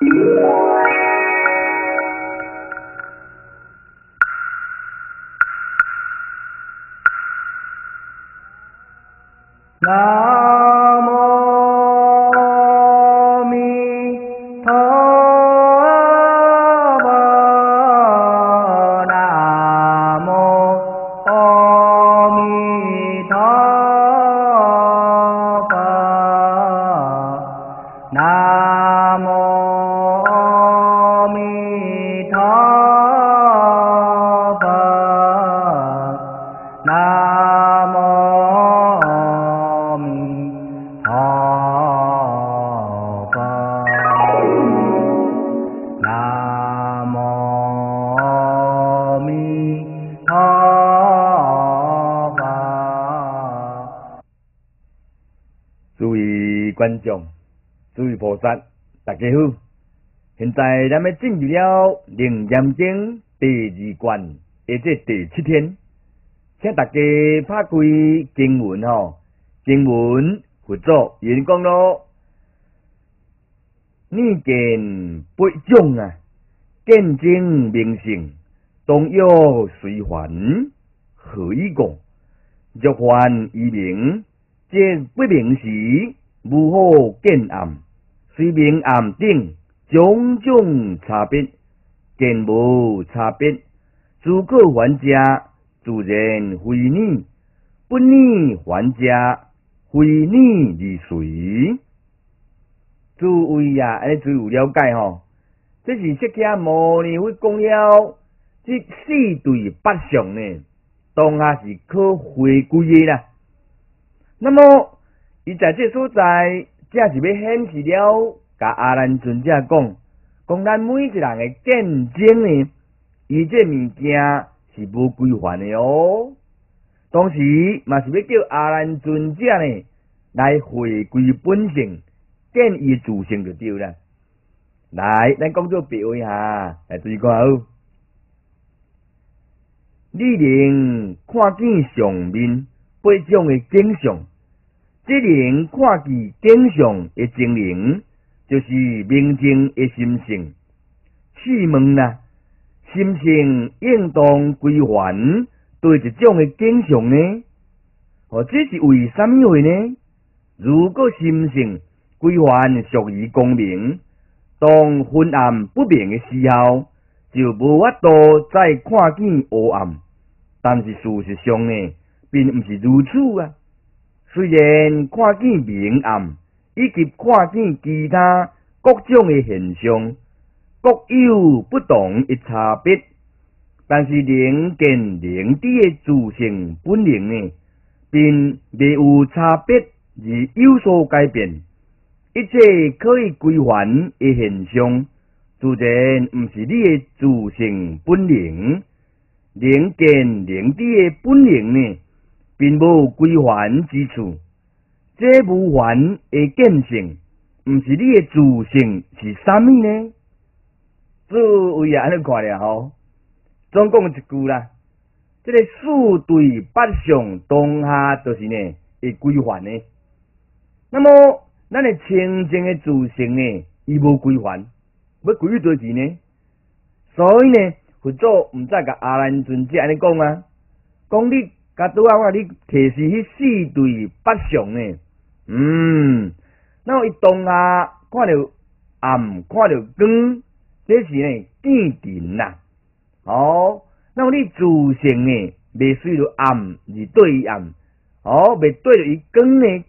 观众，诸位菩萨，大家好！现在咱们进入了《楞严经》第二关，也即第七天，请大家拍开经文吼。经文佛祖演讲咯，念见八种啊，见证明性，当有随还，何以讲？若还以明，即不明时。无好见暗，虽明暗顶种种差别，见无差别，诸可还家，自然非你，不你还家，非你而随。诸位呀，安尼最有了解吼。这是释迦牟尼佛讲了，这四对八相呢，当下是可回归的啦。那么。伊在这所在，正是要显示了，甲阿兰尊者讲，讲咱每一人的见证呢，伊这物件是无规范的哦。同时，嘛是要叫阿兰尊者呢来回归本性，见伊自性就对啦。来，咱讲做别位哈，来注意看好。你能看见上面八种的景象。即能看见顶上的精灵，就是明净的心性。试问呐，心性应当归还对一种的景象呢？哦，这是为什么会呢？如果心性归还属于光明，当昏暗不明的时候，就无法度再看见黑暗。但是事实上呢，并毋是如此啊。虽然看见明暗，以及看见其他各种的现象，各有不同的差别，但是灵见灵知的自性本能呢，并未有差别而有所改变。一切可以归还的现象，自然毋是你的自性本能，灵见灵知的本能呢？并无归还之处，这无还的见性，毋是你的自性是啥物呢？诸位啊，安尼看了吼，总共一句啦。这个四对八相当下，就是呢会归还呢。那么，咱的清净的自性呢，伊无归还，要归于多钱呢？所以呢，佛祖毋再甲阿难尊者安尼讲啊，讲你。甲拄啊，我你提示迄四对八上呢？嗯，那伊当下看着暗，看着光，这是呢见定啦。哦，那么你自性呢，未随着暗而对暗，哦，未对着伊光呢，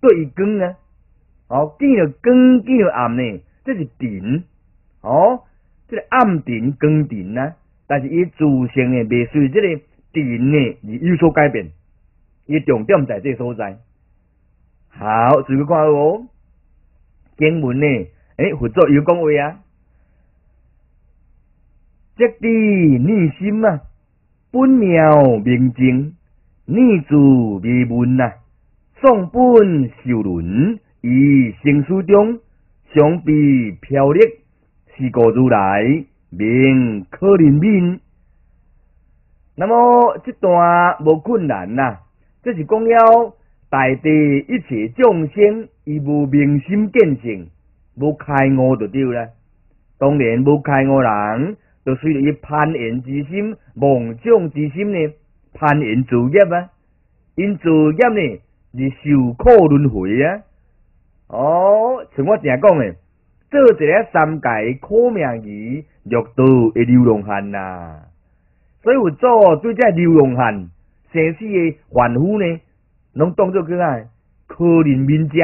对伊光啊。哦，见着光，见着暗呢，这是定。哦，这个暗定、光定啊，但是伊自性呢，未随这个。定呢而有所改变，伊重点在这所在。好，注意看哦。经文呢，诶，佛祖有讲话啊。即地内心啊，本妙明净，逆住微文啊，双本受轮，以行书中相比飘逸，是个如来明可怜悯。那么这段无困难呐，这是讲了大地一切众生，伊无明心见性，无开悟就对了。当然无开悟人，就随着伊攀缘之心、妄想之心呢，攀缘自业啊，因自业呢，是受苦轮回啊。哦，像我正讲诶，做一个三界苦命鱼，六道会流浪汉呐。所以有做对这流浪汉生死诶凡夫呢，拢当作个啊可怜民者，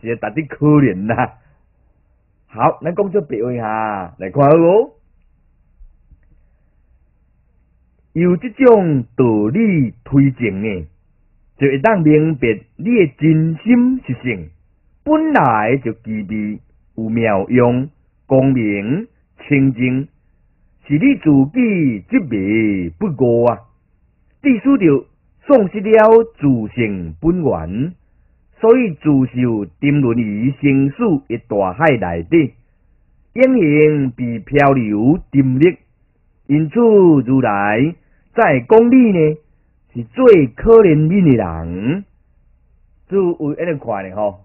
是特别可怜呐。好，咱讲出别位哈，来看好哦。有这种道理推荐呢，就会当明白你诶真心实性。本来就具备有妙用、光明、清净，是你自己执迷不悟啊！意思就丧失了自性本源，所以自受沉沦于生死一大海内底，隐形被漂流沉溺。因此，如来在讲你呢，是最可怜悯的人，就为安尼看呢吼。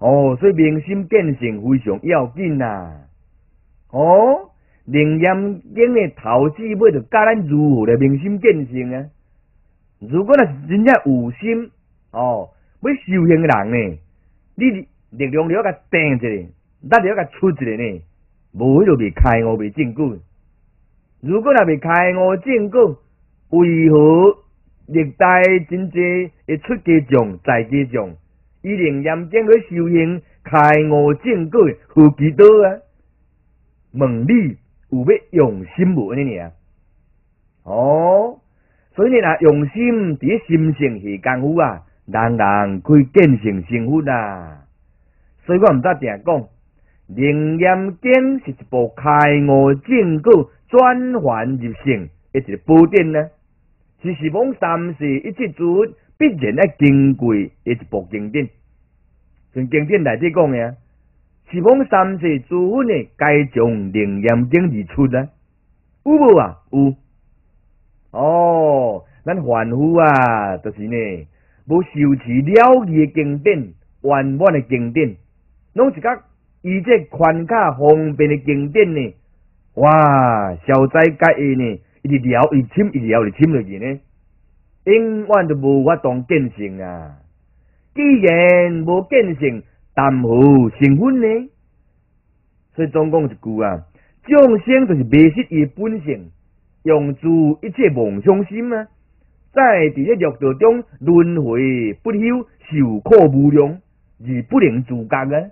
哦，所以明心见性非常要紧呐！哦，灵验经的头子尾就教咱如何来明心见性啊！如果若是真正有心哦，要修行的人呢，你力量了甲定一下，咱了甲出一下呢，无迄落未开悟未正果。如果若未开悟正果，为何历代真济会出家众在家众？伊灵验经去修行开悟正果，何其多啊！问你有要用心无呢？尔哦，所以你若用心伫心性是功夫啊，人人可以见成成佛啊！所以我毋得定讲，灵验经是一部开悟正果转还入性一个宝典呢，是十方三世一切尊。必然要经过一部经典，从经典内底讲呀，是讲三世诸佛呢，该从灵验经而出啊，有无啊？有。哦，咱凡夫啊，就是呢，无受持了义经典、圆满的经典，拢是甲以这宽卡方便的经典呢，哇，消灾解厄呢，一直了一深，一直了一深落去呢。永远都无法当见性啊！既然无见性，谈何成婚呢？所以总讲一句啊，众生就是迷失伊本性，用诸一切妄想心啊，在伫咧六道中轮回不休，受苦无量，而不能自觉啊！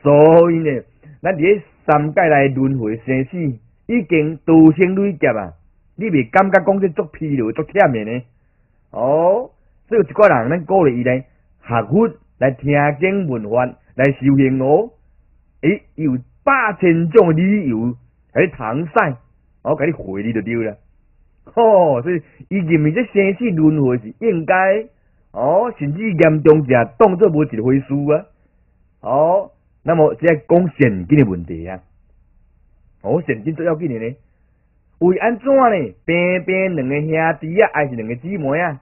所以呢，咱伫咧三界内轮回生死，已经多生累劫啊！你未感觉讲这足疲劳、足忝的呢？哦，所以有一个人咱鼓励伊咧学佛来听经闻法来修行哦。诶，有八千种理由来搪塞，我甲你回你就对了。哦，所以伊认为这生死轮回是应该哦，甚至严重者当作无一回事啊。哦，那么即系讲现金的问题啊。哦，现金最要紧的呢。为安怎呢？边边两个兄弟啊，还是两个姊妹啊？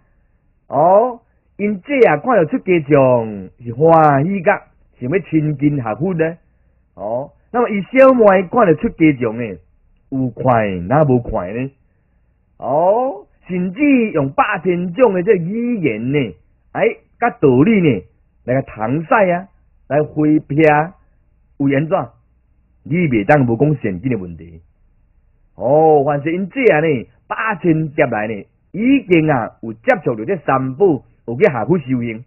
哦，因这啊看到出家众是欢喜甲，想要亲近合佛呢。哦，那么伊小妹看到出家众呢，有快那无快呢？哦，甚至用八千种的这语言呢，哎，甲道理呢，来个搪塞啊，来回避啊，有安怎？你袂当无讲现金的问题。哦，凡是因这样呢，八千接来呢，已经啊有接触到这三宝，有去下去修行，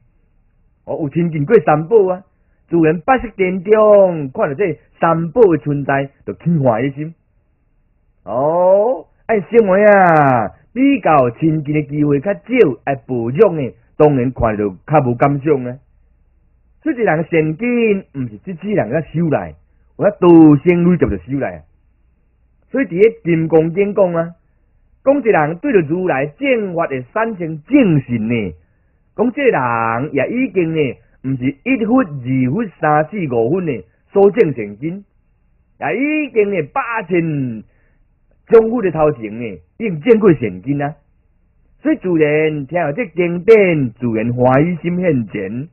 哦，有亲近过三宝啊，自然八识殿中看到这三宝的存在，就起欢喜心。哦，爱生活啊，比较亲近的机会较少，爱培养呢，当然看到较无感想啊。这个人现金，毋是这世人个修来，我多生累就就修来。所以伫咧金刚经讲啊，讲一人对着如来正法的产生正信呢，讲这人也已经呢，毋是一分、二分、三四五分呢，所证成金，也已经呢八千中府的头前呢，已经见过现金啊。所以自然听到这经典，自然欢喜心现前，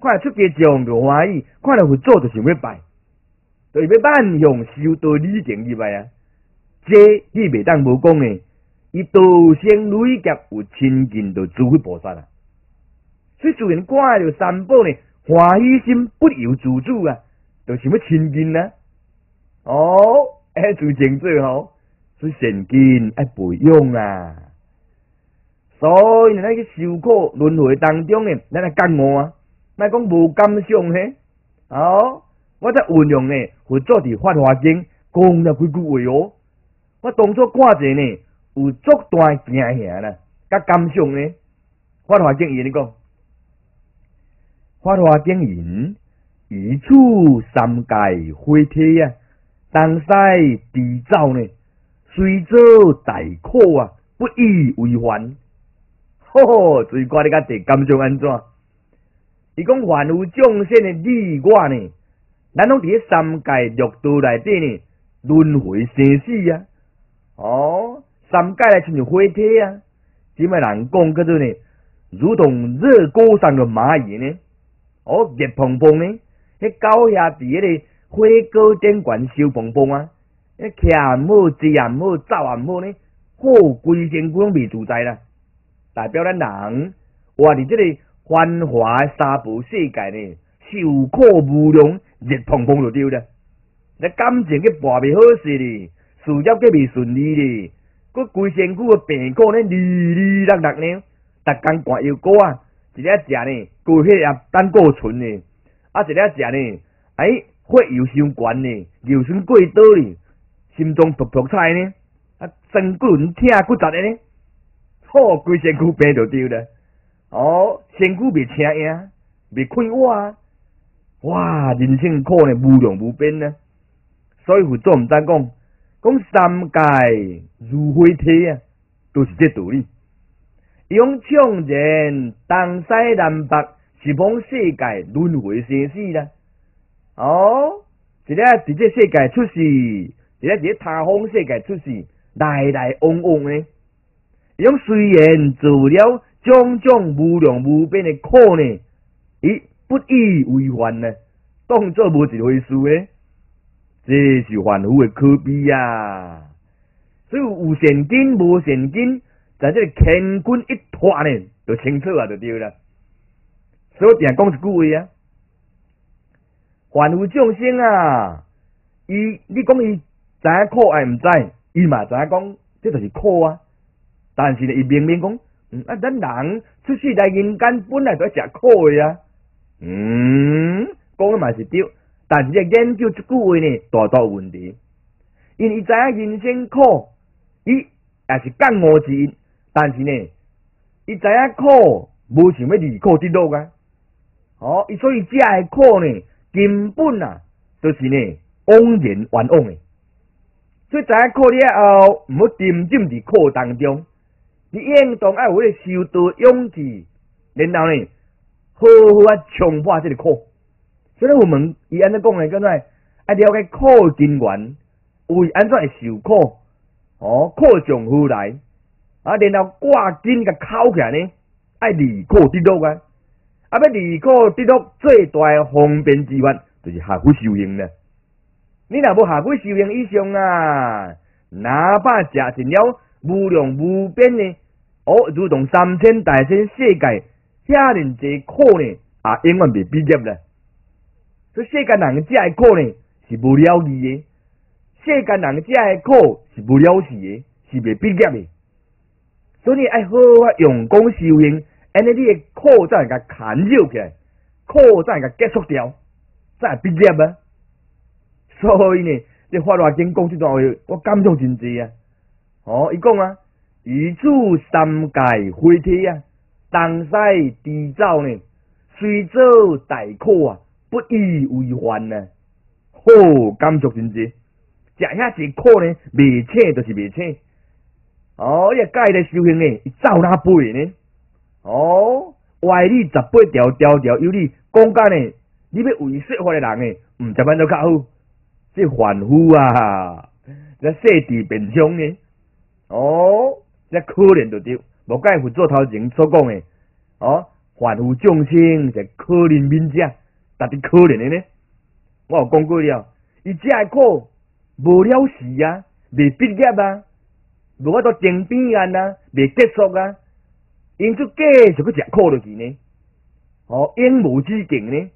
看出家众就欢喜，看到佛祖就想要拜。就是要万向修道理境以外啊，这你袂当无讲诶。伊道生累劫有亲近到诸佛菩萨啊，所以自然看着三宝呢，欢喜心不由自主啊，就想要亲近呢。哦，爱做正做吼，所以善根爱培养啊。所以咱去受苦轮回当中呢，咱来感悟啊，莫讲无感想嘿。哦，我在运用呢，佛祖伫法华经讲了几句话哦，我当初看者呢。有足大惊吓啦，甲感想呢？法华经言你讲，法华经言，一处三界灰体啊，东西地造呢，虽做大苦啊，不以为烦。吼 吼，最怪你甲地感想安怎？伊讲凡有众生的你我呢，咱拢伫三界六道内底呢，轮回生死啊，哦。三界来亲像灰体啊！即卖人讲叫做呢，如同热锅上的蚂蚁呢，哦，热蓬蓬呢，迄狗遐伫迄个火锅顶悬烧蓬蓬啊，迄徛也好，坐也好，走也好呢，好规身躯拢未自在啦。代表咱人活伫即个繁华沙漠世界呢，受苦无量，热蓬蓬就对啦。你感情佮跋袂好势哩，事业佮未顺利哩。佮规身躯个病苦呢，哩哩落落呢，逐工灌药膏啊，一日食呢，高血压、胆固醇呢，啊，一日食呢，哎，血油伤悬呢，尿酸过多呢，心脏噗噗菜呢，啊，身骨疼骨杂的呢，好，规身躯病就对了，哦，身躯未轻呀，未快活啊，哇，人生苦呢，无量无边呢，所以佛祖毋单讲。讲三界如灰体啊，都是这道理。用唱人东西南北，是往世界轮回生死啦。哦，一个伫这世界出世，一个伫他方世界出世，来来往往呢。用虽然做了种种无量无边的苦呢，伊不以为烦呢，当作无一回事呢。这是凡夫的可比呀！所以有善根无善根，在这个乾坤一团呢，就清楚啊，就对了。所以定讲一句话啊，凡夫众生啊，伊你讲伊知影苦还毋知，伊嘛知影讲这就是苦啊。但是呢，伊明明讲，嗯啊，咱人出世在人间本来就要食苦的啊。嗯，讲的嘛是对。但是研究一句话呢，大大问题，因为伊知影人生苦，伊也是感悟之因。但是呢，伊知影苦，无想要离苦得乐啊。哦，伊所以遮个苦呢，根本啊，都是呢枉然冤枉的。所以知影苦了后，毋好沉浸伫苦当中，你应当爱有迄个修道勇气，然后呢，好好啊冲破这个苦。所以我们伊安尼讲诶，叫做爱了解苦根源，为安怎会受苦？哦，苦从何来？啊，然后挂紧甲考起来呢，爱离苦得乐啊！啊，要离苦得乐，最大诶方便之法就是下苦修行咧。你若无下苦修行以上啊，哪怕食尽了无量无边呢，哦，如同三千大千世界，遐尼济苦呢，啊，永远未毕业咧。所以世间人遮诶苦呢是无了义诶，世间人遮诶苦是无了事诶，是未毕业诶。所以爱好好用功修行，安尼你的苦才会甲砍绕起来，苦才会甲结束掉，才会毕业啊。所以呢，你法华经讲这段话，我感触真济啊。哦，伊讲啊，一处三界灰体啊，东西地走呢，虽做大苦啊。不以为患呢，好感触真济，食遐济苦呢，未请就是未请。哦，伊个咧修行呢，走哪背呢？哦，歪理十八条条条有理，讲干呢，你要为说法的人呢，毋十分都较好。这凡夫啊，这世地变相呢，哦，这可怜就对，无介乎做头前所讲的，哦，凡夫众生是可怜民者。特别可怜的呢，我有讲过了，伊遮个课无了时啊，未毕业啊，无法度争边案啊，未结束啊，因此继续去食苦落去呢。哦，永无止境呢，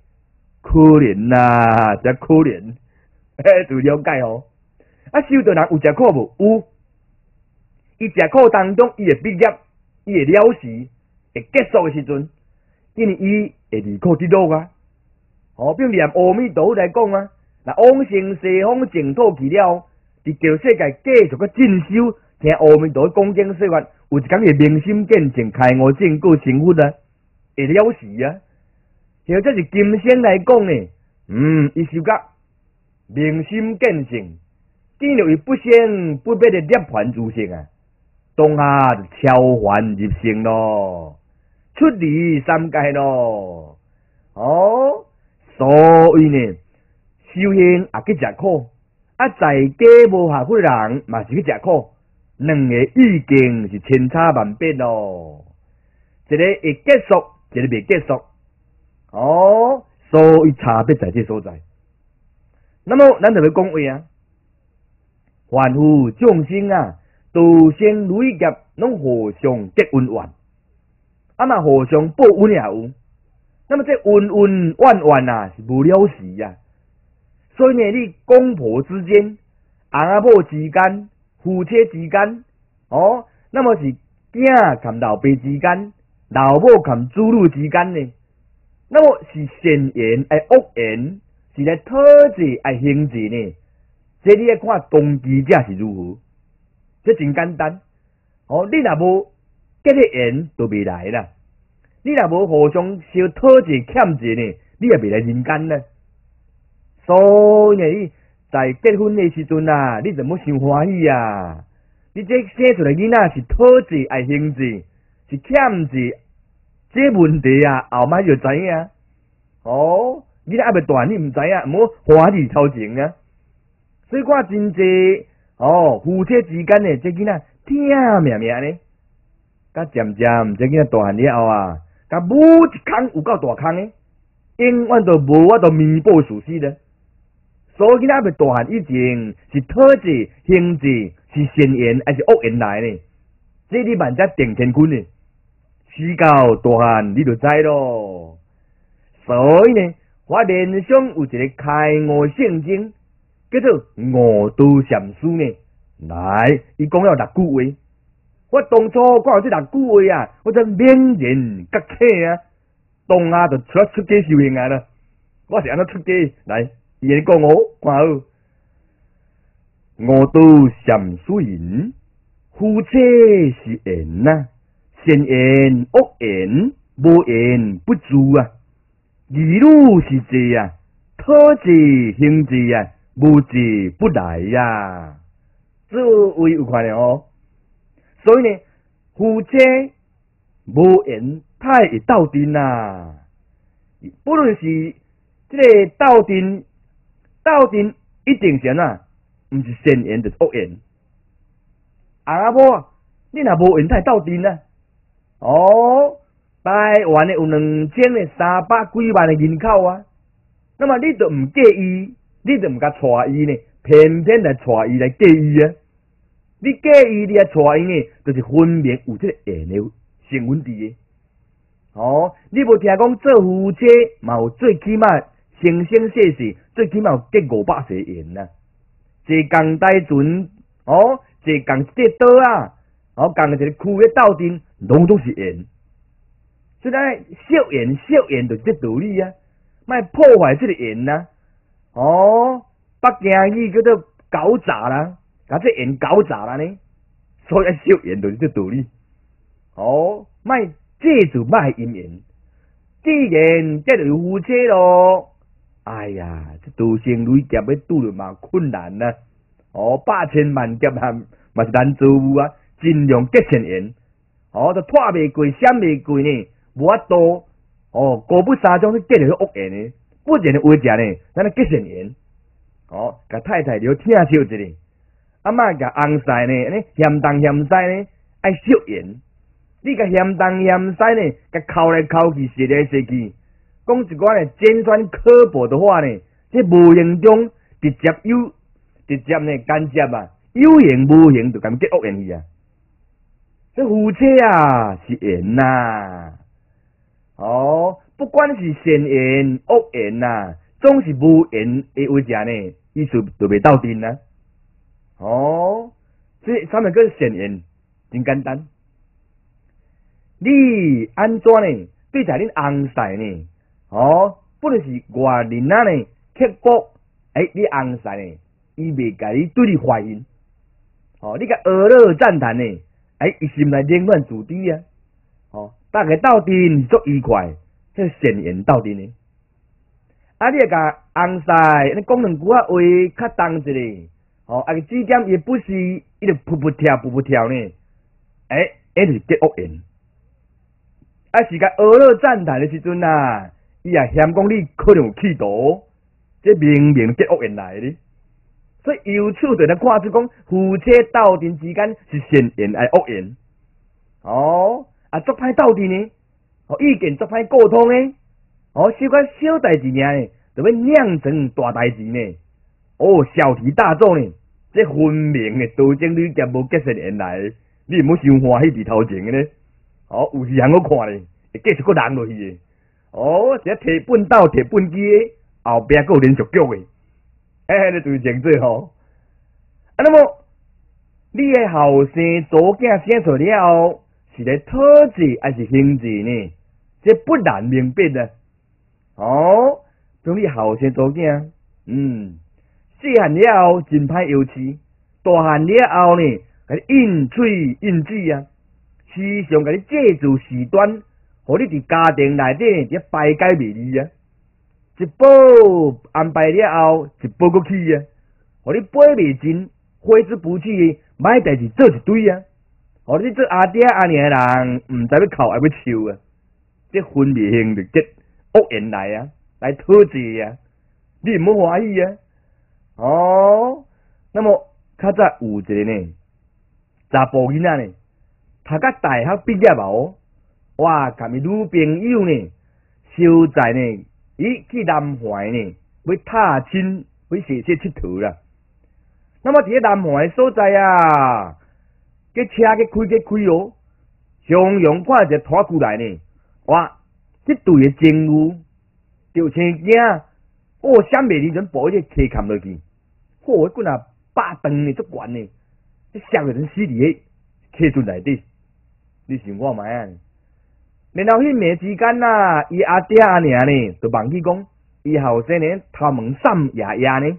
可怜呐，真可怜。嘿，就了解哦。啊，修道人有食苦无？有。伊食苦当中，伊会毕业，伊会了时，会结束的时阵，因为伊会离开基督啊。哦，比如念阿弥陀佛来讲啊，那往生西方净土去了，伫旧世界继续个进修，听阿弥陀佛讲经说法，有一工会明心见性，开悟证果成佛啊，会了事啊。或者是今生来讲呢，嗯，伊修甲明心见性，进入伊不生不灭的涅槃之性啊，当下就超凡入圣咯，出离三界咯，哦。所以呢，修行也去食苦，啊，在家无下苦的人嘛是去食苦，两个意境是千差万别咯。一个会结束，一个未结束，哦，所以差别在这所在。那么咱就要讲话啊，凡夫众生啊，道生累劫，拢互相结恩怨，啊嘛互相报恩也有。那么这恩恩怨怨啊是无了时啊，所以呢，你公婆之间、阿婆之间、夫妻之间，哦，那么是囝含老爸之间、老母含子女之间呢，那么是善言还恶言，是来讨债还行债呢？这你要看动机者是如何，这真简单。哦，你若无结个缘，都未来啦。你若无互相小讨债欠债呢，你也未来人间呢。所以，在结婚的时阵啊，你怎么想欢喜啊？你这生出来囡仔是讨债爱行债，是欠债，这问题啊，后摆就知影。哦，你仔还未大，你毋知影，莫欢喜超情啊。所以我真济哦，夫妻之间呢，这囡仔听命命呢，甲渐渐这囡仔大汉了后啊。甲每一坑有够大坑诶，永远都无法度弥补损失的。所以仔要大汉以前是讨债、行债，是善言还是恶言来呢？这你万只定乾坤呢？时到大汉你就知咯。所以呢，我联想有一个开悟圣经，叫做悟都禅师呢。来，伊讲了六句话。我当初看这六句话啊，我真勉言觉醒啊，当下就出出家修行啊啦。我是安怎出家来？伊讲我看好，我都禅师言，夫妻是缘呐，善言恶言，无言不足啊。二路是这啊，讨债行债啊，无债不来呀。这位有看了哦。所以呢，夫妻无言太会斗阵呐。不论是这个斗阵，斗阵一定是啊，毋是善言就是恶言。阿婆，你若无言太斗阵啊？哦，台湾的有两千的三百几万的人口啊，那么你都毋介意，你都毋甲带伊呢，偏偏来带伊来介意啊？你介意你啊带因呢，就是分明有这个缘的成问题的。哦，你无听讲做夫妻嘛有最起码生生世世最起码结五百世缘呐。坐共台船，哦，坐共这岛啊，哦，共一个区的斗阵，拢都是缘。所以小缘小缘就是这道理啊，卖破坏这个缘呐。哦，北京语叫做搞砸啦。甲这缘搞砸了呢，所以修缘就是这道理。哦，卖借助卖姻缘，既然这有夫妻咯，哎呀，这多生累劫要拄着嘛困难呐。哦，百千万劫嘛嘛是难做啊，尽量结善缘。哦，都拖未过，闪未过呢，无法度。哦，过不三种去结着恶缘呢，不然的话者呢，咱来结善缘。哦，甲太太了听少一个。阿妈甲翁婿呢？呢嫌东嫌西呢？爱笑言。你甲嫌东嫌西呢？甲哭来哭去，说来说去，讲一寡呢尖酸刻薄的话呢？这无形中直接有，直接呢间接啊，有形无形就咁结恶缘去啊。这夫妻啊是缘呐，哦，不管是善缘恶缘呐，总是无缘的为者呢，意思就未斗阵啊。哦，这三个个善缘真简单。你安怎呢？对待恁翁婿呢？哦，不论是外人啊呢，刻薄，哎，你翁婿呢，伊未甲你对你怀疑，哦，你甲恶乐赞叹呢？哎，伊心内冷暖自知啊！哦，大家斗阵足愉快，这善言斗阵呢。啊，你甲翁婿，你讲两句啊话较重一咧，哦，啊个指点也不是一直噗噗跳噗噗跳呢。哎，哎就是结恶缘。啊，是甲恶乐赞叹的时阵啊，伊也嫌讲你可能有企图，这明明结恶缘来咧。所以由此就能看出讲，夫妻斗阵之间是善缘还恶缘？哦，啊，做歹斗阵呢？哦，意见做歹沟通呢？哦，小可小代志尔呢，就要酿成大代志呢？哦，小题大做呢？这分明的斗争你结无结善缘来，你毋好伤欢喜伫头前的呢？哦，有时人我看咧，会继续个人落去的。哦，这铁本斗铁本机，后壁个连续剧的。哎，你就是这样吼。啊，那么你的后生左囝生出了，是咧讨字还是行字呢？这不难明白的。哦，从你后生左囝，嗯，细汉了后真歹幼稚，大汉了后呢，甲你应嘴应嘴啊，时常甲你借助时段，互你伫家庭内底咧排解袂离啊。一步安排了后，一步过去啊！互你背未尽，挥之不去，歹代志做一堆啊！互你做阿爹阿娘诶人，毋知要哭还要笑啊！这分未清就结恶缘来啊，来讨债啊！你毋好欢喜啊！哦，那么较早有一个呢，查甫囡仔呢，读到大学毕业哦，哇，甲伊女朋友呢，收在呢。伊去南怀呢，要踏青，要写写佚佗啦。那么伫咧南怀所在啊，个车个开个开哦，雄雄看一个拖过来呢，哇！即对个情侣着青惊，哦，闪袂离阵，步一个车砍落去，嚯！棍啊，八吨呢，足悬呢，即闪个人死伫个车船内底，你想看卖啊？然后迄暝之间呐，伊阿爹阿娘呢，就忘记讲，伊后生呢头毛散牙牙呢，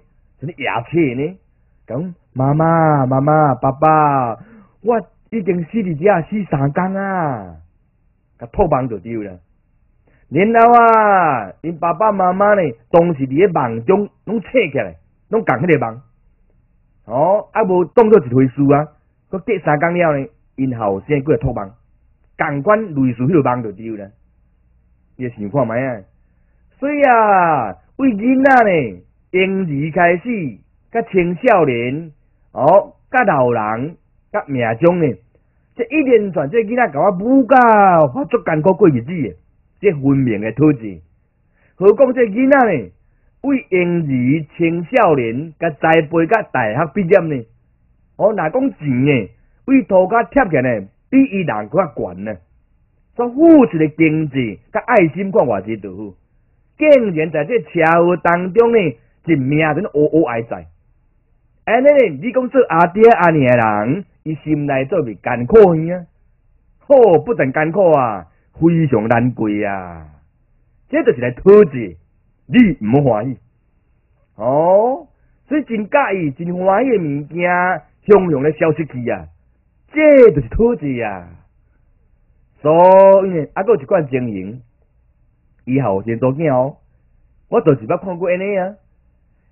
就是牙齿呢，讲妈妈妈妈爸爸，我已经死伫遮死三工啊，甲托梦就丢了。然后啊，因爸爸妈妈呢，当时伫咧梦中拢醒起来，拢讲迄个梦，哦，啊无当做一回事啊。佮隔三工了呢，因后生过来托梦。感官类似迄个梦就丢了，你想看卖啊？所以啊，为囡仔呢，婴儿开始，甲青少年，哦，甲老人，甲命中呢，这一连串这囡仔甲我母教，发足艰苦过日子诶，这分明诶特质。何况这囡仔呢，为婴儿、青少年，甲栽培甲大学毕业呢，哦，若讲钱呢，为涂骹贴起来。比伊人搁较悬呢，所付出的经济甲爱心看偌济多好，竟然在这车祸当中呢，一命真乌乌哀哉。安尼呢，你讲做阿爹阿娘人，伊心内做袂艰苦呢啊？好，不但艰苦啊，非常难过啊。这就是来讨债，你毋好欢喜。哦，所以真介意、真欢喜的物件，汹涌的消失去啊。这就是土字呀，所以呢，啊，有一款经营，以后生做囝哦，我就是捌看过安尼啊。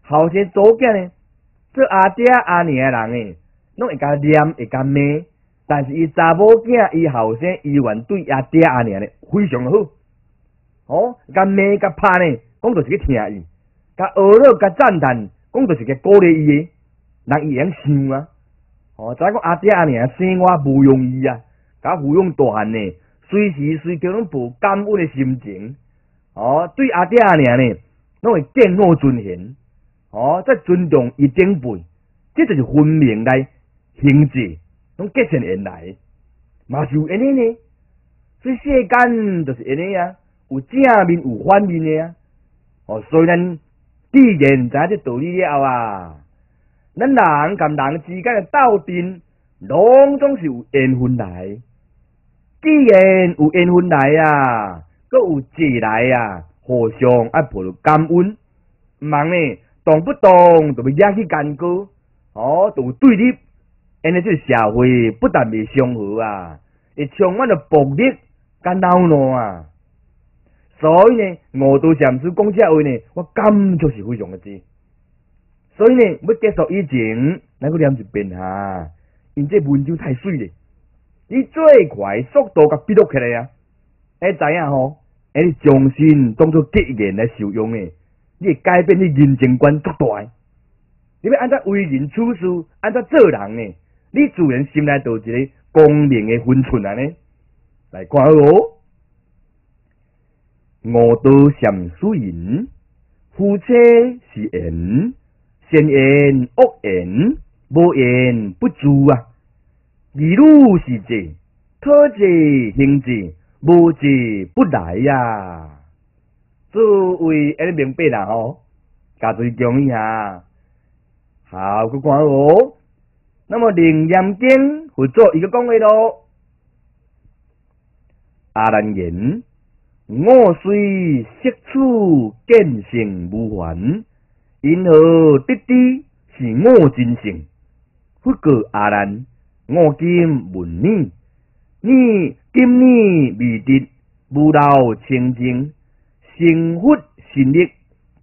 后生做囝呢，做阿爹阿娘的人诶，拢会甲念会甲骂，但是伊查某囝伊后生依然对阿爹阿娘呢非常好。哦，甲骂甲拍呢，讲就是去听伊；甲恶乐甲赞叹，讲就是去鼓励伊诶，人伊会想啊。哦，再讲阿爹阿娘生我不容易啊，甲抚养大汉呢，随时随地拢抱感恩的心情。哦，对阿爹阿娘呢，拢会敬我尊贤。哦，再尊重伊长辈，这就是分明来形制，拢结成缘来，嘛是有安尼呢。所以世间就是安尼啊，有正面有反面的啊。哦，所以咱既然知这道理了啊，咱人甲人之间诶斗阵，拢总是有缘分来。既然有缘分来啊，搁有借来啊，互相爱抱着感恩，忙呢动不动就要惹起干戈，哦，就有对立，安尼这社会不但未祥和啊，会充满了暴力。甲恼怒啊！所以呢，五道禅师讲这话呢，我感就是非常的知。所以呢，要结束以前，咱个念一遍哈，因这文章太水咧，你最快速度甲笔录起来啊！哎，知影吼？你，将心当作格言来受用诶，你会改变你人情观足大。你要按照为人处事，按照做人呢，你自然心内有一个公平诶分寸啊呢。来看好哦，五道禅师言：夫妻是缘，善言恶言，无言不住啊。二路是者，特者行者，无者不来呀。诸位安尼明白啦吼，加注意讲一下。好，去看哦。那么《灵严经》会做一个讲话咯。阿难言：我虽色处见性无还，因何得知是我真性？不过阿难，我今问你：你今年未得无道清净，成佛心力，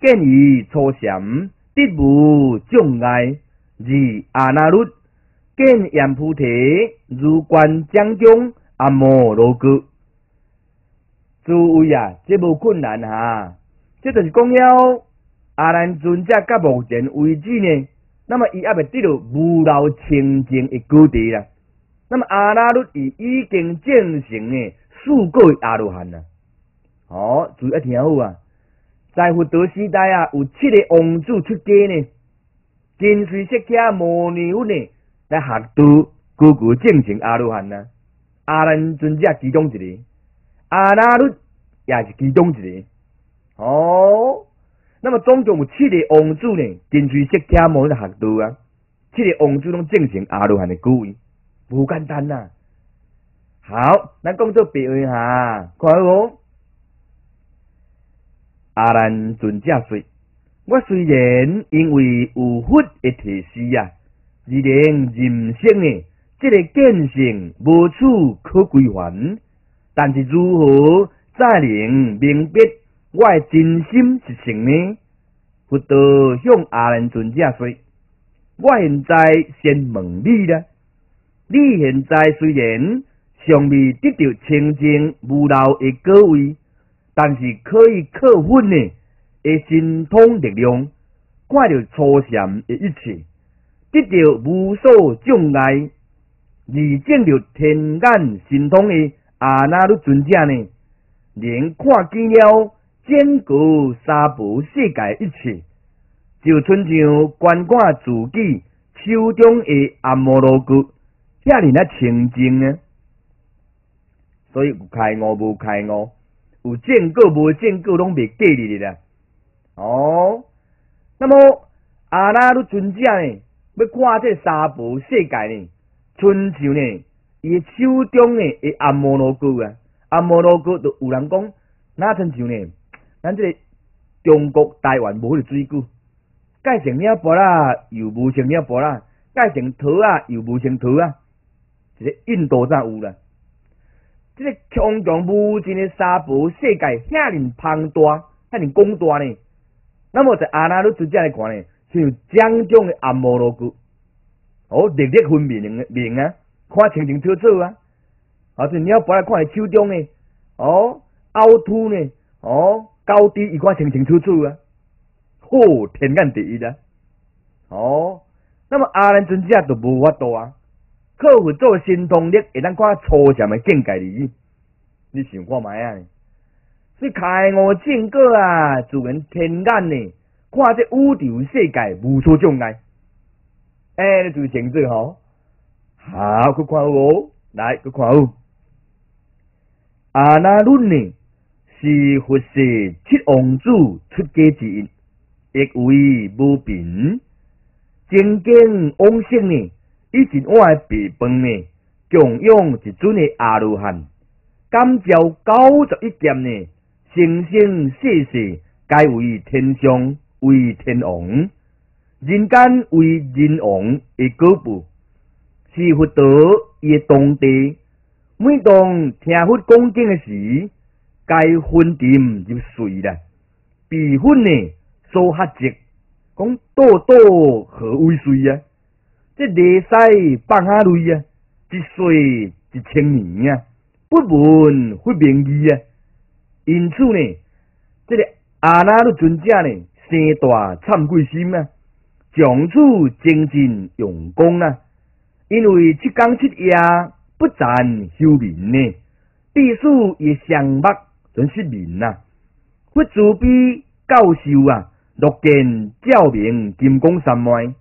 见于初禅，得无障碍，如阿那律见阎菩提，如观将中阿摩罗歌。诸位啊，这无困难哈，这就是讲了阿难尊者到目前为止呢，那么伊还未得到无漏清净的果地啦。那么阿那律伊已经证成呢，四个阿罗汉啦。哦，注意听好啊，在佛陀时代啊，有七个王子出家呢，跟随释迦牟尼佛呢来学道，个个证成阿罗汉呐。阿难尊者其中一个。阿那律也是其中一个哦。那么总共有七个王子呢，根据释迦牟尼的学道啊。七个王子拢证成阿罗汉的果位，不简单呐。好，咱讲做别位哈，看好。阿兰尊者说：我虽然因为有佛的提示啊，而能人生呢，这个见性无处可归还。但是如何才能明白我诶真心是什呢？佛陀向阿难尊者说：“我现在先问你啦，你现在虽然尚未得到清净无漏的果位，但是可以克服呢的心通力量，看到初禅的一切，得到无数障碍，而证到天眼神通的。”阿那律尊者呢，连看见了整个三宝世界一切，就亲像观看自己手中的阿摩罗果，遐尔啊清净啊。所以有开悟无开悟，有见过无见过，拢未记哩啦。哦，那么阿那都尊者呢，要看这三宝世界呢，亲像呢。伊手中诶，阿摩罗果啊，阿摩罗果都有人讲，哪亲像呢？咱这个中国台湾无迄个水果，改成鸟波啦，又无成鸟波啦，改成桃啊，又无成桃啊。即个印度才有啦。即个强强无尽诶沙婆世界，遐尼庞大，遐尼广大呢。那么在阿那律之者来看呢，像江中诶阿摩罗果，哦，日日分明明啊。看清清楚楚啊！啊，是你要把来看手中呢，哦，凹凸呢，哦，高低一看清清楚楚啊！嚯，天干第一的，哦，那么阿难尊者都无法度啊，克服做心动力，会当看初禅的境界哩。你想看卖啊？你开悟正果啊，自然天眼呢，看这宇宙世界无所障碍，哎，就是成做吼。好，去看哦，来去看哦。阿那伦呢，是佛世七王子出家之一，亦为无病。正经往生呢，以前我诶白饭呢，供养一尊的阿罗汉，感召九十一剑呢，生生世世皆为天上为天王，人间为人王的果报，是佛陀伊当地。每当听佛讲经的时，该分点就碎啦。被分呢，所合值。讲多多何为水啊？这泥西放下泪啊，一岁一千年啊，不闻不明义啊。因此呢，这个阿那律尊者呢，生大忏悔心啊，从此精进用功啊。因为七天七夜不赞修明呢，必须以相目准失明啊，佛祖比教授啊。乐见照明金光三昧，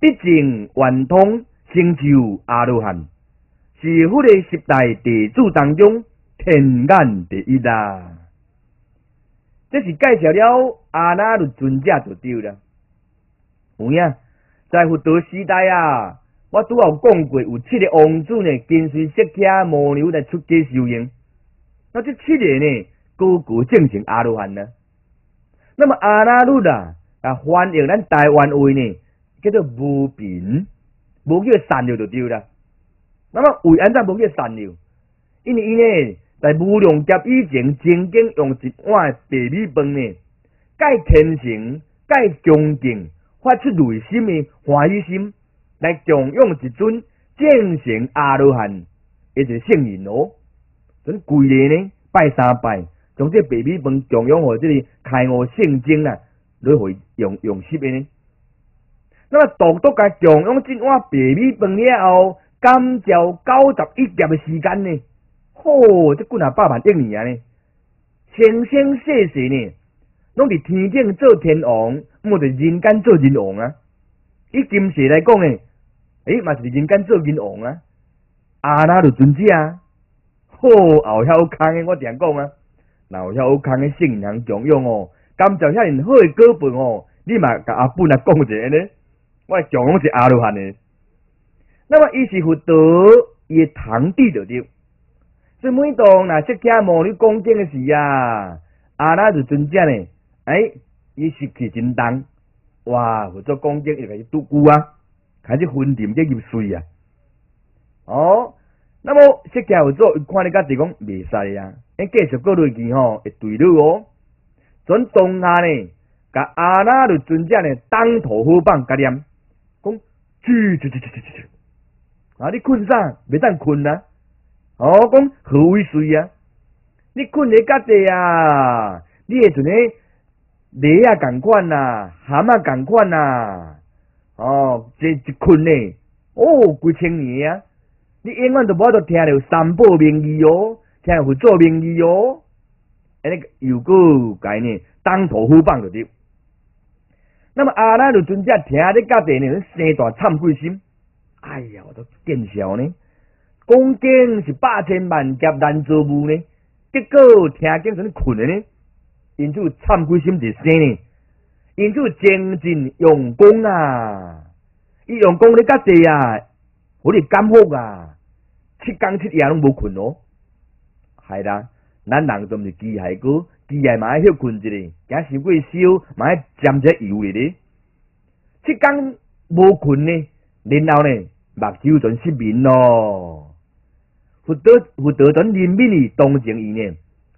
毕竟圆通成就阿罗汉，是佛的十大弟子当中天眼第一啦。这是介绍了阿那律尊者就对了。有影，在佛陀时代啊，我拄好讲过，有七个王子呢，跟随释迦牟尼来出家修行。那这七个呢，个个正成阿罗汉呢。那么阿那律啊，啊翻译咱台湾话呢，叫做无病，无叫善了就对啦。那么为安怎无叫善了？因为伊呢在无量劫以前，曾经用一碗白米饭呢，介虔诚、介恭敬，发出内心的欢喜心，来供养一尊正成阿罗汉，一个圣人哦。真贵咧呢，拜三拜。从这白米饭供养我这里开悟圣经啊，你会用用食的呢？那么独独甲供养这碗白米饭了后，感召九十一劫的时间呢？嚯，这几啊百万亿年呢？生生世世呢，拢伫天顶做天王，莫伫人间做人王啊！以今世来讲呢，诶，嘛是人间做人王啊！阿那就尊者啊！嚯，后晓空的，我常讲啊！后遐康的信仰供养哦，感召遐人好的果报哦，你嘛甲阿本来讲一下呢，我供养是阿罗汉的。那么伊是佛陀伊堂弟着对，所以每当若释迦牟尼讲经的时啊，阿那就尊者呢，哎，伊是气真重，哇，佛陀讲经伊开始拄久啊，开始分点这入水啊，哦，那么释迦佛祖看你家己讲未使啊。继续过落去吼，会对了哦。从当下呢，甲阿那律尊者呢，当头好棒甲念，讲去去去去去去，啊！你困啥？未当困啊！哦，讲何为水啊？你困咧家底啊？你会阵咧雷啊共款呐，蛤蟆共款呐？哦，这一困呢，哦，几千年啊！你永远都无得听到三宝名义哦。听会做名义哦，哎，那个有个概念，当头虎棒就对。那么阿那律尊者听你家底呢，生大忏悔心，哎呀，我都见笑呢。讲经是百千万劫难做无呢，结果听经成困了呢，因此忏悔心就生呢，因此精进用功啊，伊用功咧家底啊，我哋感福啊，七天七夜拢无困哦。系啦，咱人都毋是机械哥，机械嘛爱休困一下，惊伤过烧，嘛爱沾只油咧咧。七工无困呢，然后呢，目睭准失明咯。佛陀佛陀准怜悯伊，同情伊呢，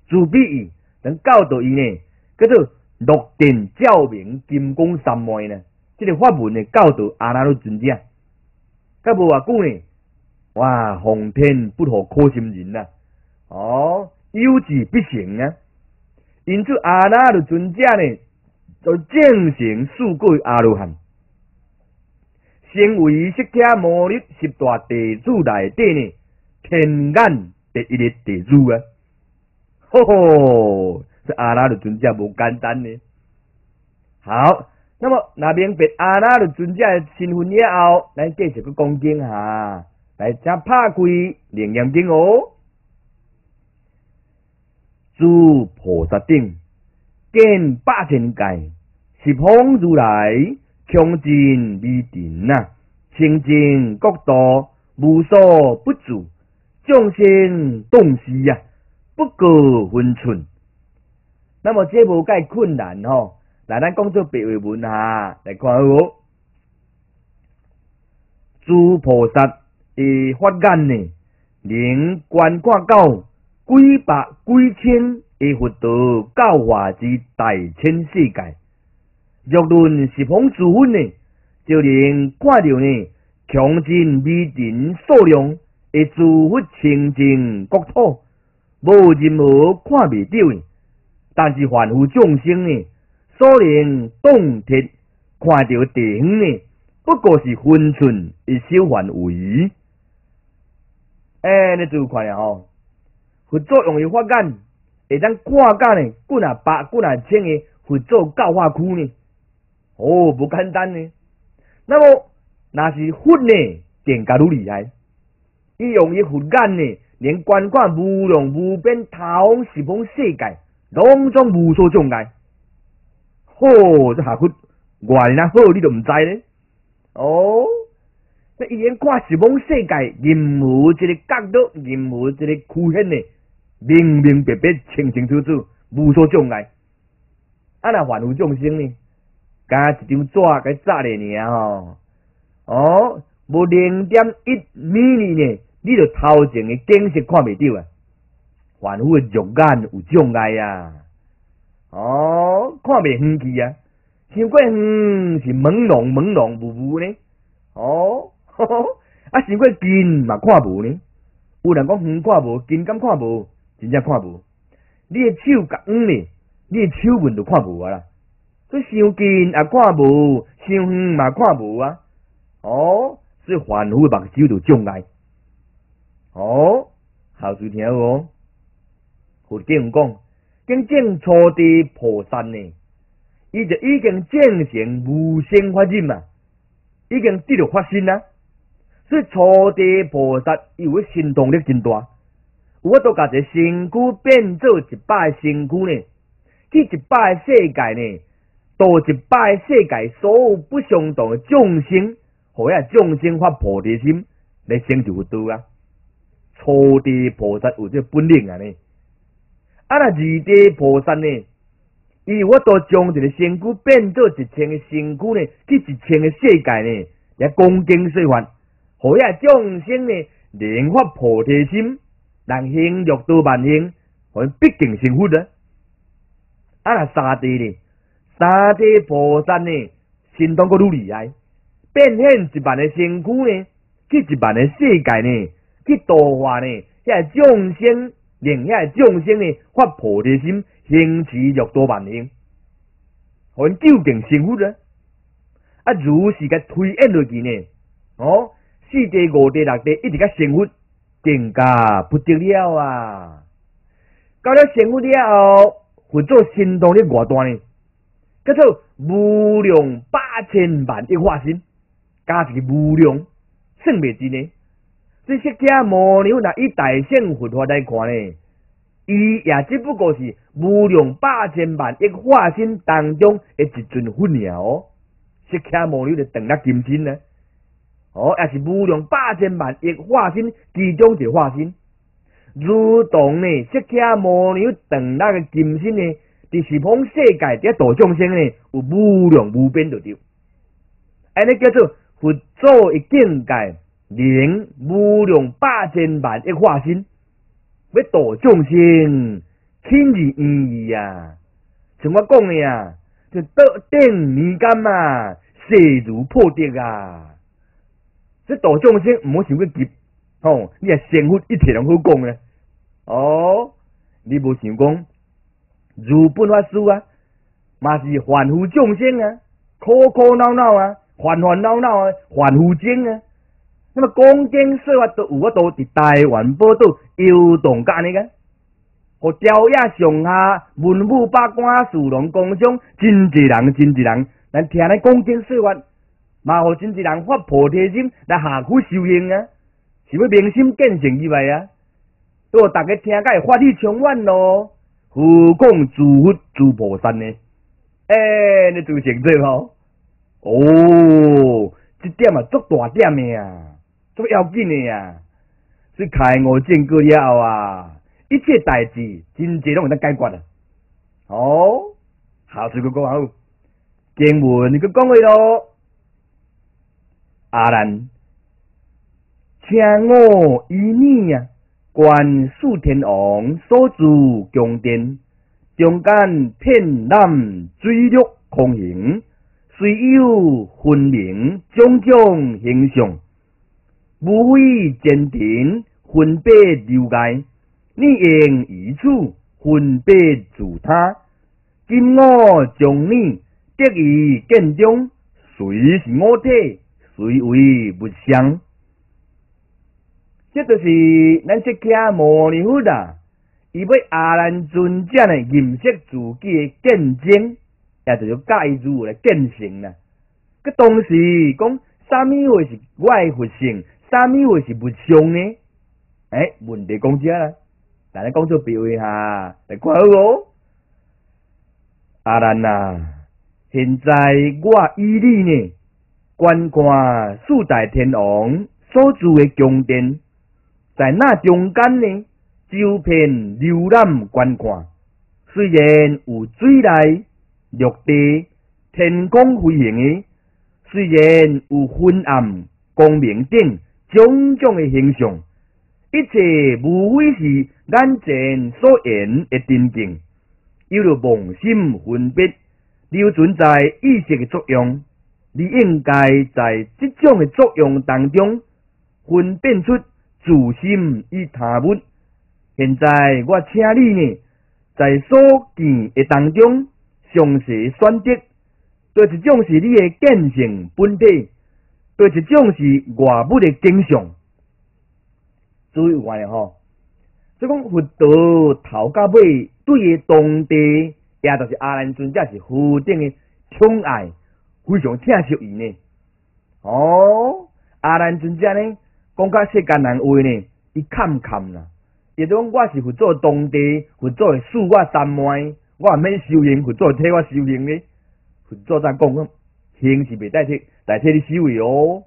慈悲伊，能教导伊呢，叫做六电照明金光三昧呢。即个法门呢，教导阿那律尊者，甲无偌久呢，哇，皇天不负苦心人呐。哦，有志必成啊！因此阿那的尊者呢，就正成四果阿罗汉，成为释迦牟尼十大弟子内底呢，天眼第一个弟子啊！吼吼，这阿那的尊者无简单呢。好，那么那明白阿那的尊者身份以后，咱继续去恭敬哈，来正拍开灵验经哦。诸菩萨顶见八千界，十方如来穷尽未尽呐，清净国度无所不住，众生动时呀，不过分寸。那么这无介困难吼。来，咱讲做白话文哈，来看哦。诸菩萨的法眼呢，能观看到几百几千的佛道教化之大千世界。若论十方诸佛呢，就能看到呢，强尽未尽数量的诸佛清净国土，无任何看未到的。但是凡夫众生呢？所能洞铁看到地方呢，不过是分寸一小范围。哎，你注意看呀吼，佛作用的法眼，会当看到呢，几啊百、几啊千个佛祖教化区呢？哦，不简单呢。那么，那是佛呢，更加厉害。伊用伊佛眼呢，连观看无量无边、太空十方世界，拢总无所障碍。哦，这下去外人好，你都毋知咧。哦，这伊连看是往世界任何一个角度、任何一个曲线呢，明明白白、清清楚楚，无所障碍。啊，若凡夫众生呢，加一张纸给扎咧尔吼。哦，无零点一米呢，你就头前的景色看袂到啊。凡夫的肉眼有障碍啊。哦，看袂远去啊！想过远是朦胧朦胧雾雾呢。哦，啊，想过近嘛看无呢。有人讲远看无，近敢看无，真正看无。你的手甲远呢，你的手纹都看无啊啦。所以想近也看无，想远嘛看无啊。哦，所以凡夫目睭就障碍。哦，好注听哦。佛经讲。经证初地菩萨呢，伊就已经证成无生法忍嘛，已经得到发心啦。所以初地菩萨有个行动力真大，我都甲这身躯变做一摆身躯呢，去一摆世界呢，度一摆世界所有不相同的众生，互遐众生发菩提心来成就佛道啊。初地菩萨有这本领啊呢。啊！那二地菩萨呢？伊我都将一个身躯变做一千个身躯呢，去一千个世界呢，来恭敬说法，好遐众生呢，莲发菩提心，人行欲多万行，可毕竟成佛啊！啊！那三地呢？三地菩萨呢？心当个愈厉害，变现一万个身躯呢，去一万个世界呢，去度化呢，遐众生。令遐众生呢发菩提心，行持欲多万行，因究竟成佛咧！啊，如是个推演落去呢？哦，四地、五地、六地，一直个成佛，更加不得了啊！到了成佛了后，佛祖心动的偌大呢？叫做无量八千万亿化身，加一个无量，算袂尽呢？这释迦牟尼若以大乘佛法来看呢，伊也只不过是无量八千万亿化身当中的一尊佛尔哦。释迦牟尼的等那金身呢？哦，也是无量八千万亿化身其中一化身。如同呢，释迦牟尼等那个金身呢，伫十方世界伫度众生呢，有无量无边的着。安尼叫做佛祖的境界。连无量八千万亿化身，要度众生，轻而易举啊！像我讲的啊，就得定迷干嘛，势如破竹啊！这度众生唔好想过急，吼，你系成佛一切人好讲咧。哦，你无想讲如本法师啊，嘛是凡夫众生啊，苦苦恼恼啊，烦烦恼恼啊，凡夫精啊。那么讲经说法都有法都伫台湾报道游动干呢个，互朝野上下文武百官、士农工商，真济人真济人咱听咱讲经说法，嘛互真济人发菩提心来下苦修行啊，是要明心见性以外啊，都大家听甲会法力充满咯。何讲诸佛诸菩萨呢？哎，你做成做吼？哦，这点啊足大点诶啊，足要紧的啊！是开悟证过了后啊，一切代志真济拢会当解决啊！哦，好，这个讲好，经文你个讲话咯，阿兰，请我依你呀。观四天王所住宫殿，中间天蓝水绿空行，虽有分明种种形象，无非前庭分别流界，你应于处分别自他。今我将你得于见中，谁是我体，谁为不相？这就是咱这家摩尼佛啊，伊要阿难尊者呢认识自己的见证，也就是介入来见性啦。佮当时讲，啥物会是外佛性，啥物会是不相呢？哎，问题讲遮啦，咱来讲做比喻下，来看好哦。阿难啊，现在我依你呢，观看四大天王所住的宫殿。在那中间呢，周遍浏览观看，虽然有水来、陆地、天空飞行的，虽然有昏暗、光明等种种诶形象，一切无非是眼前所言诶真境，有了妄心分别，留存在意识诶作用。你应该在这种诶作用当中分辨出。自心与他物，现在我请你呢，在所见诶当中详细选择，对一种是你诶见性本体，对一种是外物的景象。注意看吼，所以讲佛陀头到尾对个当地，也就是阿难尊者是佛顶的宠爱，非常疼惜伊呢。哦，阿难尊者呢？讲较世间人话呢，伊看看啦。伊讲我是佛祖当地，佛祖会恕我三昧，我免修行，佛祖替我修行呢。佛祖在讲讲，行是袂代替代替你思维哦。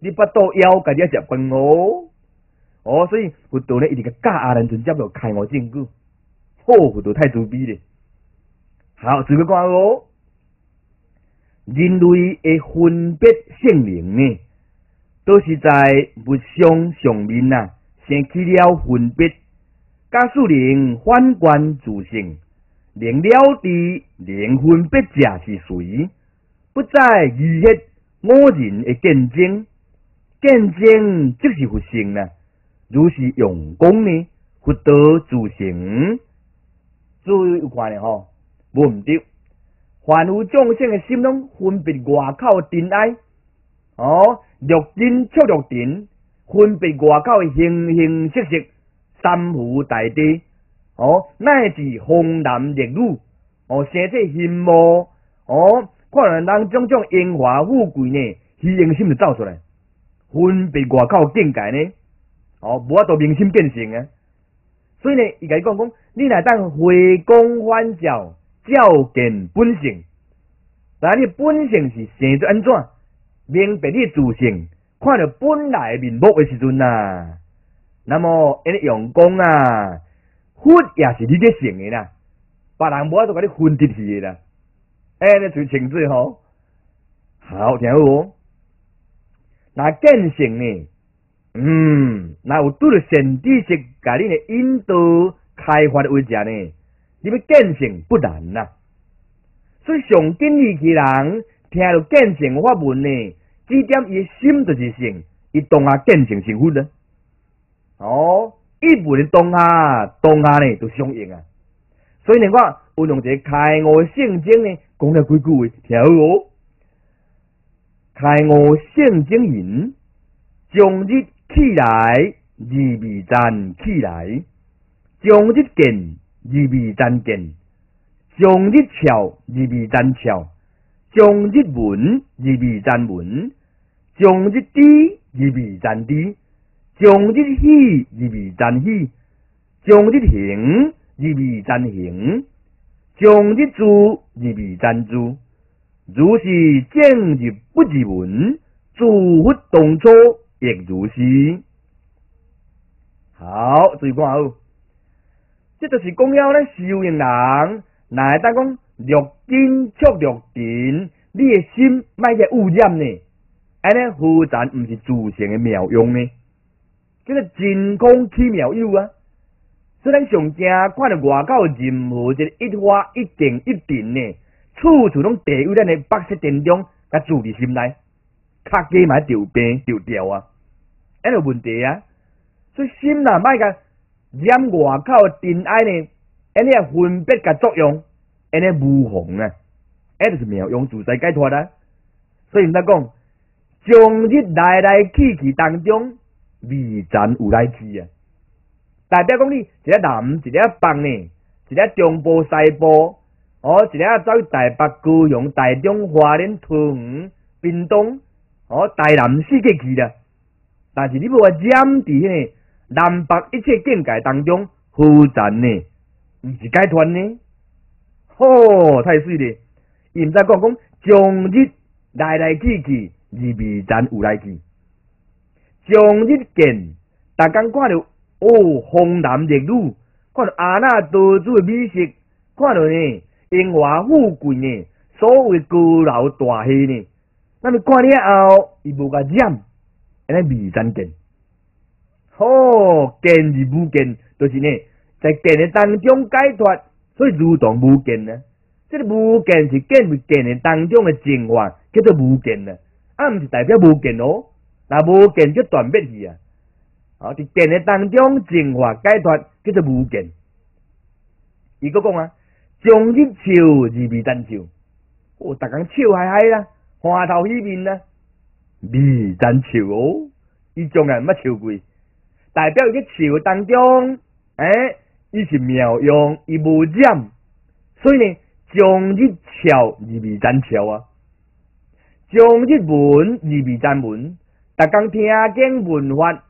你不到腰，家己要食饭哦。哦，所以佛陀呢，一直个教阿难尊者要开我证据。好，佛陀太慈悲咧。好，这个讲哦，人类会分别性灵呢。都是在物相上面呐，生起了分别，假使能反观自性，能了知能分别者是谁，不再逾越我人的见证，见证即是佛性呢。如是用功呢，佛得自成。注意有看咧吼，无毋对，凡有众生的心中分别外口真爱。哦，六根触六尘，分别外口的形形色色，三湖大地，哦，乃至红男绿女，哦，生这心魔，哦，看人人种种荣华富贵呢，虚荣心就走出来，分别外口境界呢，哦，无法度明心见性啊。所以呢，伊甲伊讲讲，你若当回光返照，照见本性，但你本性是生做安怎？明白你自性，看到本来面目的时阵呐，那么因用功啊，佛也是你的性的啦，别人无法度甲你分得去的啦，哎，你就清楚吼，好，听好，那见性呢，嗯，那有拄着善知识，甲你的引导开发的位置呢，你要见性不难呐，所以上经义其人。听到见性法门呢，这点伊心就是性，伊当下见性成佛呢。哦，一门当下当下呢都相应啊。所以呢，我运用一个开悟圣经呢，讲了几句话，听好。哦。开悟圣经言：将日起来，二味赞起来；将日见，二味赞见；将日翘，二味赞翘。将日文而未赞文，将日知二未赞知，将日喜二未赞喜，将日行二未赞行，将日住而未赞住。如是正日不日文，诸佛动作亦如是。好，注意看好，这就是讲了咧，修行人，哪会当讲六根触六尘，你的心莫个污染呢？安尼何赞毋是自成的妙用呢？叫做真空起妙用啊！所以咱上惊看到外口任何一个一花一定一定呢，处处拢地位咱的白色殿中，甲住伫心内，卡加嘛掉病掉掉啊！安尼问题啊！所以心呐，莫甲染外口尘埃呢，安尼啊分别甲作用，安尼无妨啊，安就是妙用自在解脱啊。所以毋得讲，终日来来去去当中，未暂有来去啊。代表讲你一个南，一个北呢，一个中部西部，哦，一个走去台北、高雄、台中、花莲、桃园、屏东，哦，台南四界去啦。但是你无染伫迄个。南北一切境界当中，何赞呢？毋是解脱呢？吼，太水咧！伊毋知讲讲，将日来来去去，而未赞有来去。将日见，逐工看到哦，红男绿女，看到阿那多姿的美食，看到呢，荣华富贵呢，所谓高楼大厦呢，那么看了后，伊无甲染，安尼未赞见。哦，见而无见，就是呢，在见的当中解脱，所以如同无见呢。这个无见是见未见的当中的净化，叫做无见呢。啊，毋是代表无见哦，那无见就断灭去啊。啊，伫见诶当中净化解脱，叫做无见。伊个讲啊，将日笑而未真笑，哦，逐工笑嗨嗨啦，花头喜面啦，未真笑哦，伊种人乜笑过？代表伊伫笑当中，诶，伊是妙用，伊无染，所以呢，将日笑而未真笑啊，将日闻而未真闻，逐工听经闻法，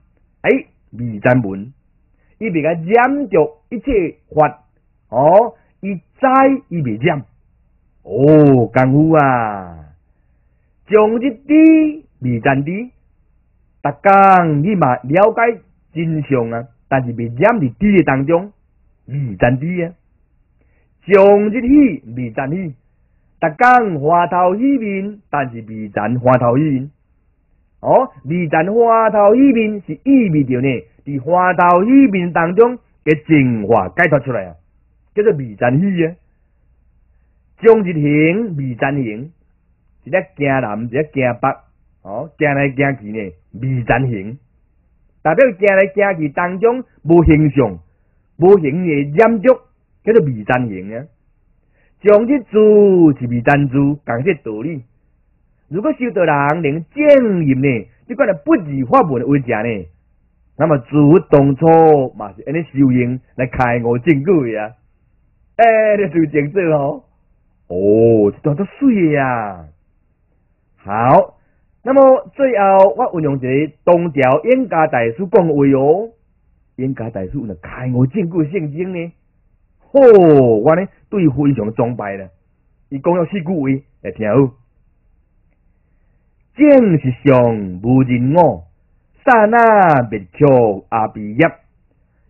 诶，未真闻，伊未甲染着一切法，哦，伊知伊未染，哦，功夫啊，将日知未真知，逐工你嘛了解。真相啊！但是被染伫知的当中，未真知啊。将日喜未真喜，逐工花头喜面，但是未真花头喜面。哦，未真花头喜面是意味着呢，伫花头喜面当中嘅净化解脱出来啊，叫做未真喜啊。将一行未真行，一个行南，一个行北，哦，行来行去呢，未真行。代表行来行去当中无形象、无形嘅染足，叫做未真形啊。将之住是未真住，讲这道理。如果修道人能正业呢，即款系不二法门为正呢，那么自当初嘛是安尼修行来开悟正果啊。诶，你做正做哦，哦，这段都水呀。好。那么最后，我运用一个东条演家大师讲话哦，演家大师有开悟证据圣经呢，吼，我呢对非常崇拜呢。伊讲了四句话来听好，正是上无人我，刹那灭却阿毕业，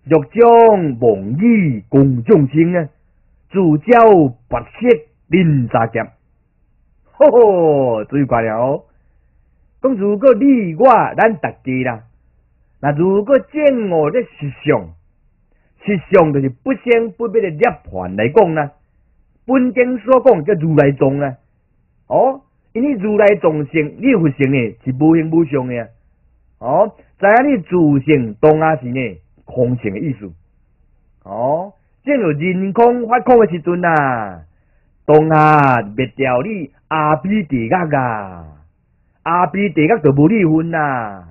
欲将妄语共众生啊，自教白色林沙劫，吼吼，注意看了哦。讲如果你我咱大家啦，那如果见我的实相，实相就是不生不灭的涅槃来讲呢。本经所讲叫如来藏啊，哦，因为如来众生，你佛性呢是无形无相的，哦，知影你自性当下是呢空性的意思，哦，正如人空发空的时阵啊，当下灭掉你阿毗地狱啊。阿鼻地格就无离婚呐，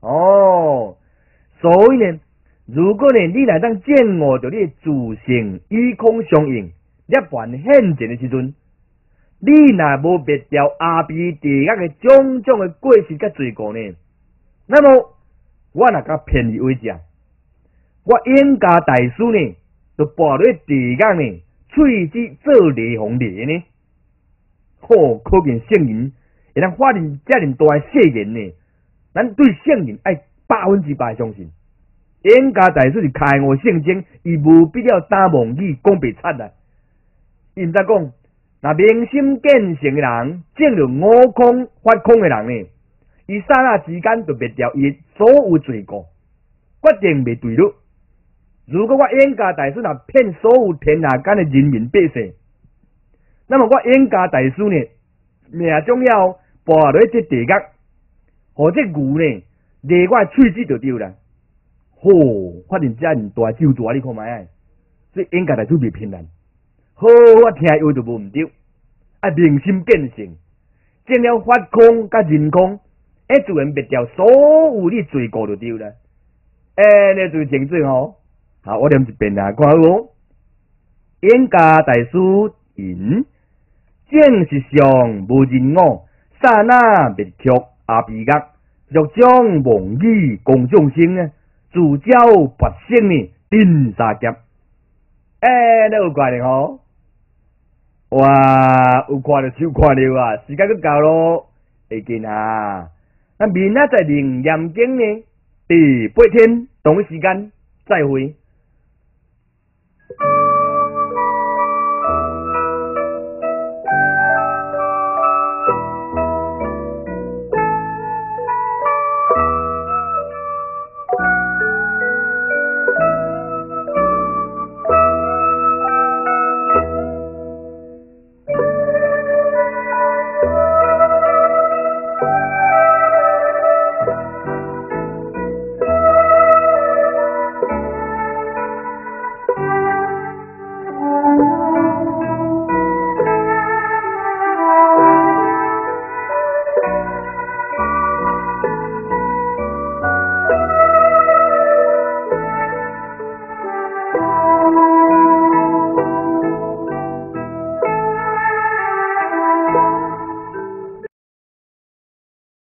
哦，所以呢，如果呢你来当见我着你自性与空相应，涅槃现前的时阵，你若无灭掉阿鼻地狱嘅种种嘅过失甲罪过呢？那么我若甲骗你为食，我冤家大师呢，就跋落地狱呢，喙子做裂红裂呢？吼，可见圣人会当发现遮尔大诶誓言呢？咱对圣人爱百分之百相信。冤家大师是开悟圣经，伊无必要打妄语讲白贼啊！因在讲，那明心见性诶人，进入悟空发空诶人呢，伊刹那之间就灭掉伊所有罪过，决定袂对路。如果我冤家大师若骗所有天下间诶人民百姓，那么我冤家大师呢，命中要跋落这地狱，或者牛呢，勒我喙齿就丢啦。吼！发现遮尔大就大，你看卖啊！所以应该来准备骗人。好，我听话就无毋对，啊，明心见性，见了法空甲人空，一自然灭掉所有你罪过就对了。哎，你就清楚哦。好，我念一遍啊，看好哦。应家大师云：正是上无人我，刹那灭却阿鼻恶，若将妄语共众生呢？自招百姓呢，定杀劫。哎，你有怪的吼？哇，有看就手看了啊！时间都到咯，会见啊！那明仔载灵验经呢？第八天同一时间再会。